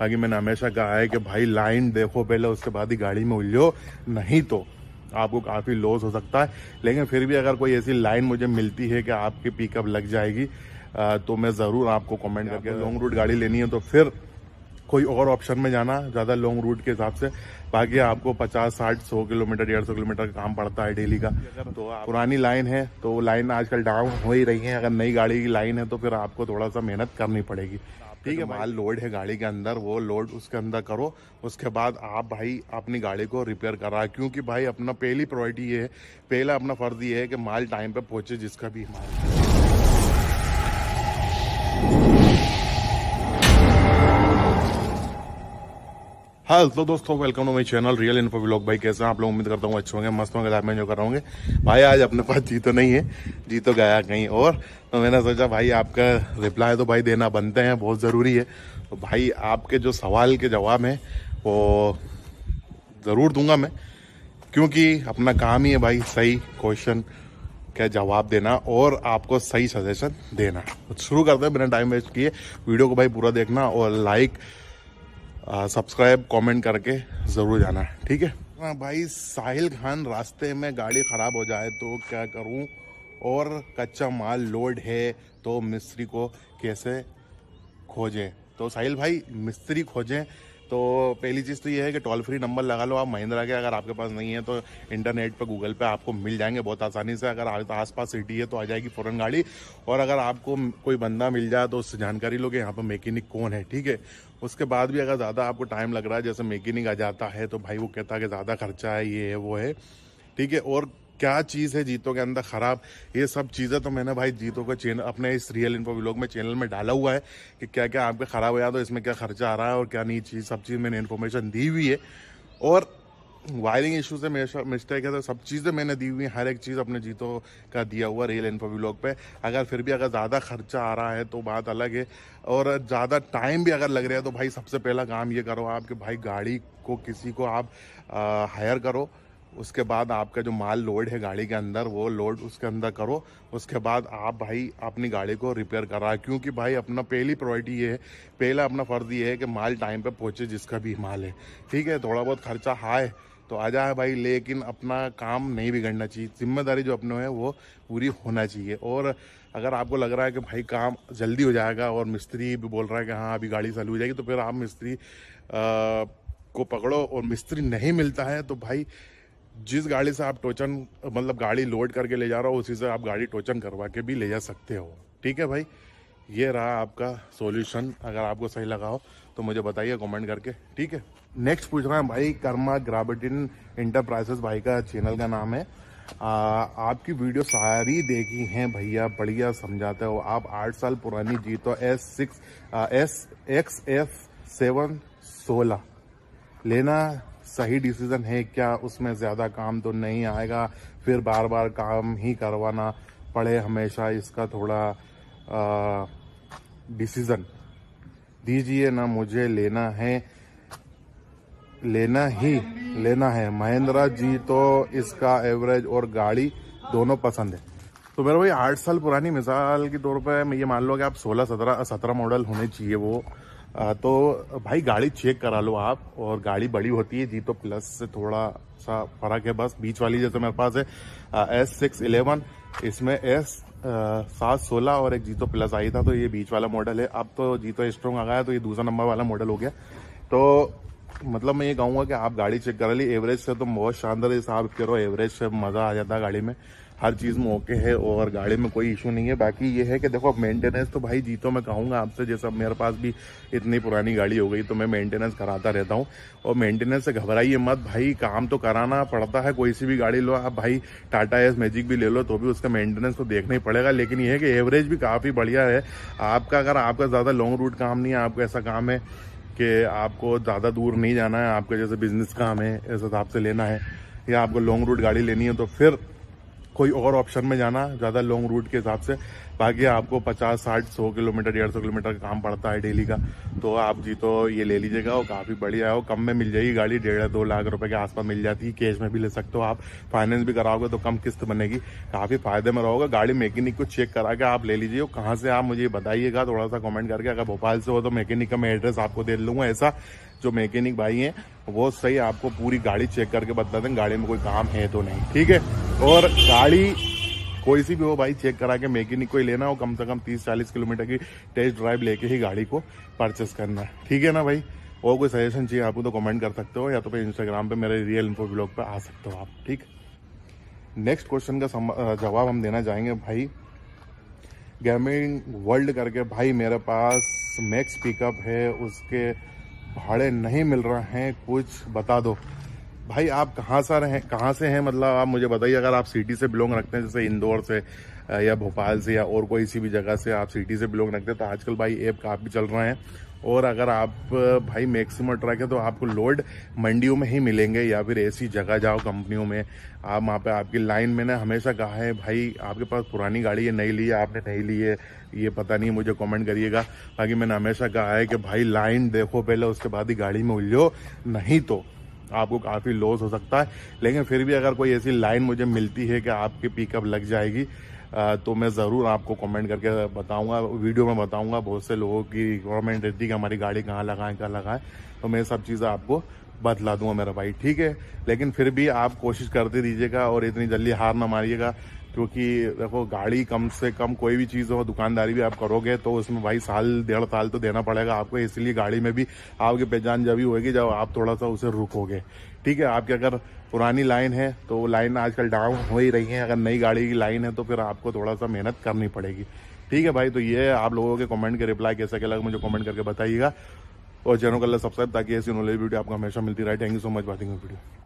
बाकी मैंने हमेशा कहा है कि भाई लाइन देखो पहले, उसके बाद ही गाड़ी में उलझो। नहीं तो आपको काफ़ी लॉस हो सकता है। लेकिन फिर भी अगर कोई ऐसी लाइन मुझे मिलती है कि आपकी पिकअप लग जाएगी तो मैं ज़रूर आपको कमेंट करके लॉन्ग रूट गाड़ी लेनी है। तो फिर कोई और ऑप्शन में जाना, ज़्यादा लॉन्ग रूट के हिसाब से। बाकी आपको 50 साठ, सौ किलोमीटर, डेढ़ सौ किलोमीटर का काम पड़ता है डेली का। तो पुरानी लाइन है तो लाइन आजकल डाउन हो ही रही है। अगर नई गाड़ी की लाइन है तो फिर आपको थोड़ा सा मेहनत करनी पड़ेगी। ठीक है माल लोड है गाड़ी के अंदर वो लोड उसके अंदर करो। उसके बाद आप भाई अपनी गाड़ी को रिपेयर करा क्योंकि भाई अपना पहली प्रायोरिटी ये है पहला अपना फ़र्ज़ ये है कि माल टाइम पर पहुँचे जिसका भी माल हाँ तो दोस्तों welcome to my channel real info blog भाई। कैसे हैं आप लोग? उम्मीद करता हूँ अच्छे होंगे, मस्त होंगे, लाइफ में जो कर होंगे। भाई, आज अपने पास जी तो नहीं है, जी तो गया कहीं और। तो मैंने सोचा, भाई, आपका रिप्लाई तो भाई देना बनते हैं, बहुत ज़रूरी है। तो भाई, आपके जो सवाल के जवाब हैं, वो ज़रूर दूँगा मैं, क्योंकि अपना काम ही है भाई, सही क्वेश्चन का जवाब देना और आपको सही सजेशन देना। तो शुरू करते हैं बिना टाइम वेस्ट किए। वीडियो को भाई पूरा देखना और लाइक सब्सक्राइब कमेंट करके ज़रूर जाना, ठीक है? हाँ भाई, साहिल खान रास्ते में गाड़ी ख़राब हो जाए तो क्या करूँ? और कच्चा माल लोड है तो मिस्त्री को कैसे खोजें? तो साहिल भाई, मिस्त्री खोजें तो पहली चीज़ तो ये है कि टोल फ्री नंबर लगा लो, आप महिंद्रा के अगर आपके पास नहीं है तो इंटरनेट पे गूगल पे आपको मिल जाएँगे बहुत आसानी से। अगर आस पास सिटी है तो आ जाएगी फ़ौरन गाड़ी। और अगर आपको कोई बंदा मिल जाए तो उससे जानकारी लो कि यहाँ पर मैकेनिक कौन है, ठीक है? उसके बाद भी अगर ज़्यादा आपको टाइम लग रहा है, जैसे मैकेनिक आ जाता है तो भाई वो कहता है कि ज़्यादा खर्चा है, ये है, वो है, ठीक है? और क्या चीज़ है जीतो के अंदर ख़राब? ये सब चीज़ें तो मैंने भाई जीतो के चैनल अपने इस रियल इन्फो व्लॉग में चैनल में डाला हुआ है कि क्या क्या आपके ख़राब हो जाए तो इसमें क्या खर्चा आ रहा है और क्या नहीं चीज़, सब चीज़ मैंने इन्फॉर्मेशन दी हुई है। और वायरिंग इशू से मिस्टेक है तो सब चीज़ें मैंने दी हुई हर एक चीज़ अपने जीतो का दिया हुआ रियल इन्फो व्लॉग पे। अगर फिर भी अगर ज़्यादा खर्चा आ रहा है तो बात अलग है। और ज़्यादा टाइम भी अगर लग रहा है तो भाई सबसे पहला काम ये करो आप कि भाई गाड़ी को किसी को आप हायर करो। उसके बाद आपका जो माल लोड है गाड़ी के अंदर, वो लोड उसके अंदर करो। उसके बाद आप भाई अपनी गाड़ी को रिपेयर करा, क्योंकि भाई अपना पहली प्रायोरिटी ये है, पहला अपना फ़र्ज़ ये है कि माल टाइम पे पहुँचे जिसका भी माल है। ठीक है, थोड़ा बहुत खर्चा हाय तो आ जाए भाई, लेकिन अपना काम नहीं बिगड़ना चाहिए। ज़िम्मेदारी जो अपने है, वो पूरी होना चाहिए। और अगर आपको लग रहा है कि भाई काम जल्दी हो जाएगा और मिस्त्री भी बोल रहा है कि हाँ अभी गाड़ी चालू हो जाएगी तो फिर आप मिस्त्री को पकड़ो। और मिस्त्री नहीं मिलता है तो भाई जिस गाड़ी से आप टोचन मतलब गाड़ी लोड करके ले जा रहे हो उसी से आप गाड़ी टोचन करवा के भी ले जा सकते हो। ठीक है भाई? ये रहा आपका सॉल्यूशन अगर आपको सही लगा हो तो मुझे बताइए कमेंट करके। ठीक है? नेक्स्ट पूछ रहा है भाई कर्मा ग्राबिटिन इंटरप्राइजेस भाई का चैनल का नाम है। आ, आपकी वीडियो सारी देखी हैं भैया बढ़िया समझाते हो। आप आठ साल पुरानी Jeeto S six S X F seven सोलह। लेना सही डिसीज़न है क्या? उसमें ज़्यादा काम तो नहीं आएगा। फिर बार बार काम ही करवाना पड़े हमेशा इसका थोड़ा डिसीज़न। दीजिए ना मुझे, लेना है, लेना ही, लेना है। महिंद्रा जी तो इसका एवरेज और गाड़ी दोनों पसंद है। तो मेरा भाई, आठ साल पुरानी मिसाल के तौर पर मैं ये मान लो कि आप सोलह, सत्रह सत्रह मॉडल होने चाहिए वो। तो भाई गाड़ी चेक करा लो आप, और गाड़ी बड़ी होती है, जी तो प्लस से थोड़ा सा फ़र्क है बस, बीच वाली जैसे मेरे पास है एस सिक्स इलेवन इसमें एस सात सोलह और एक जीतो प्लस आई था तो ये बीच वाला मॉडल है। अब तो जीतो स्ट्रॉन्ग आ गया तो ये दूसरा नंबर वाला मॉडल हो गया। तो मतलब मैं ये कहूँगा कि आप गाड़ी चेक करा ली एवरेज से तो बहुत शानदार हिसाब करो एवरेज से मज़ा आ जाता है गाड़ी में। हर चीज़ में ओके है और गाड़ी में कोई इशू नहीं है। बाकी ये है कि देखो, अब मेंटेनेंस तो भाई जीतो मैं कहूँगा आपसे, जैसा मेरे पास भी इतनी पुरानी गाड़ी हो गई तो मैं मेंटेनेंस कराता रहता हूँ। और मेंटेनेंस से घबराइए मत भाई, काम तो कराना पड़ता है, कोई सी भी गाड़ी लो, आप भाई टाटा एस मैजिक भी ले लो तो भी उसका मेंटेनेंस तो देखना ही पड़ेगा। लेकिन यह है कि एवरेज भी काफ़ी बढ़िया है। आपका अगर, आपका ज़्यादा लॉन्ग रूट काम नहीं है, आपका ऐसा काम है कि आपको ज़्यादा दूर नहीं जाना है, आपका जैसे बिज़नेस काम है इस हिसाब से लेना है, या आपको लॉन्ग रूट गाड़ी लेनी है तो फिर कोई और ऑप्शन में जाना ज़्यादा लॉन्ग रूट के हिसाब से। बाकी आपको पचास, साठ, सौ किलोमीटर, डेढ़ सौ किलोमीटर का काम पड़ता है डेली का। तो आप जी तो ये ले लीजिएगा और काफ़ी बढ़िया है। वो कम में मिल जाएगी गाड़ी, डेढ़, दो लाख रुपए के आसपास मिल जाती है। कैश में भी ले सकते हो आप। फाइनेंस भी कराओगे तो कम किस्त बनेगी। काफ़ी फ़ायदे में रहोगे। गाड़ी मैकेनिक को चेक करा के आप ले लीजिए। कहाँ से आप मुझे बताइएगा थोड़ा सा कॉमेंट करके। अगर भोपाल से हो तो मैकेनिक का मैं एड्रेस आपको दे लूँगा ऐसा जो मैकेनिक भाई हैं, वो सही आपको पूरी गाड़ी चेक करके बता दें। गाड़ी में कोई काम है तो नहीं। ठीक है? और गाड़ी कोई सी भी हो भाई, चेक करा के मैकेनिक को ही लेना हो, कम से कम तीस चालीस किलोमीटर की टेस्ट ड्राइव लेके ही गाड़ी को परचेस करना है। ठीक है ना भाई? और कोई सजेशन चाहिए आपको तो कमेंट कर सकते हो, या तो फिर इंस्टाग्राम पे मेरे रियल इन्फो ब्लॉग पे आ सकते हो आप, ठीक? नेक्स्ट क्वेश्चन का जवाब हम देना चाहेंगे भाई। गेमिंग वर्ल्ड करके भाई मेरे पास मैक्स पिकअप है, उसके भाड़े नहीं मिल रहे हैं, कुछ बता दो। भाई, आप कहाँ से हैं कहाँ से हैं? मतलब आप मुझे बताइए, अगर आप सिटी से बिलोंग रखते हैं, जैसे इंदौर से या भोपाल से, या और कोई सी भी जगह से आप सिटी से बिलोंग रखते हैं तो आजकल भाई ऐप काफ़ी चल रहे हैं। और अगर आप, भाई मैक्सिमम ट्रक है तो आपको लोड मंडियों में ही मिलेंगे, या फिर ऐसी जगह जाओ कंपनियों में। आप वहाँ पे आपकी लाइन में ना हमेशा कहा है, भाई, आपके पास पुरानी गाड़ी है नहीं ली है, आपने नहीं ली है, ये पता नहीं, मुझे कमेंट करिएगा। बाकी मैंने हमेशा कहा है कि भाई लाइन देखो पहले, उसके बाद ही गाड़ी में उलझो, नहीं तो। आपको काफ़ी लॉस हो सकता है। लेकिन फिर भी अगर कोई ऐसी लाइन मुझे मिलती है कि आपकी पिकअप लग जाएगी तो मैं ज़रूर आपको कमेंट करके बताऊँगा वीडियो में बताऊँगा। बहुत से लोगों की रिक्वायरमेंट रहती है कि हमारी गाड़ी कहाँ लगाएँ कहाँ लगाएँ। तो मैं सब चीज़ें आपको बतला दूँगा मेरा भाई, ठीक है? लेकिन फिर भी आप कोशिश करते दीजिएगा और इतनी जल्दी हार ना मारिएगा। क्योंकि देखो, गाड़ी कम से कम कोई भी चीज़ हो, दुकानदारी भी आप करोगे तो उसमें भाई साल, डेढ़ साल तो देना पड़ेगा आपको, इसलिए गाड़ी में भी आपकी पहचान जब भी होगी, जब आप थोड़ा सा उसे रुकोगे। ठीक है, आपकी अगर पुरानी लाइन है तो लाइन आजकल डाउन हो ही रही है, अगर नई गाड़ी की लाइन है तो फिर आपको थोड़ा सा मेहनत करनी पड़ेगी। ठीक है भाई तो ये आप लोगों के कमेंट के रिप्लाई कैसा क्या लगा, मुझे कमेंट करके बताइएगा। और चैनल कर सब्सक्राइब ताकि ऐसी नॉलेज वीडियो आपको हमेशा मिलती रहे। थैंक यू सो मच बातिंग वीडियो